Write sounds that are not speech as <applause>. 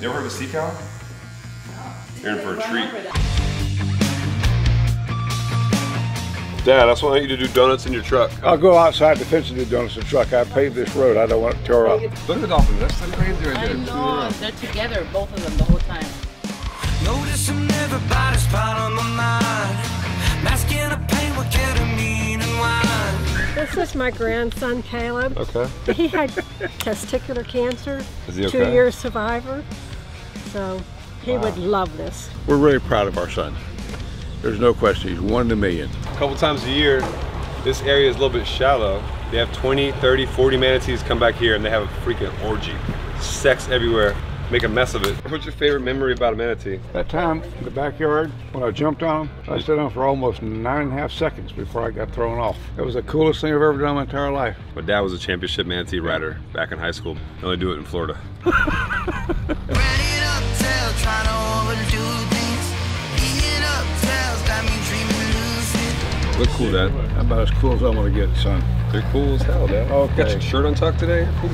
You ever heard of a sea cow? You're in for a treat. Dad, that's why I want you to do donuts in your truck. I'll go outside the fence and do donuts in the truck. I paved this road. I don't want it to tear up. Look at the dolphins. That's so crazy right there. I know, they're together, both of them, the whole time. Noticing everybody's part of my mind. Masking a pain with ketamine and wine. This is my grandson Caleb. Okay. He had testicular cancer, Is he okay? two okay? year survivor. So he would love this. We're really proud of our son. There's no question. He's one in a million. A couple times a year, this area is a little bit shallow. They have 20, 30, 40 manatees come back here and they have a freaking orgy. Sex everywhere. Make a mess of it. What's your favorite memory about a manatee? That time in the backyard, when I jumped on him, I stood on for almost nine and a half seconds before I got thrown off. That was the coolest thing I've ever done in my entire life. My dad was a championship manatee rider back in high school. They only do it in Florida. <laughs> Look cool, Dad. About as cool as I'm gonna get, son. They're cool as hell, Dad. Okay. Got your shirt untucked today? Cool.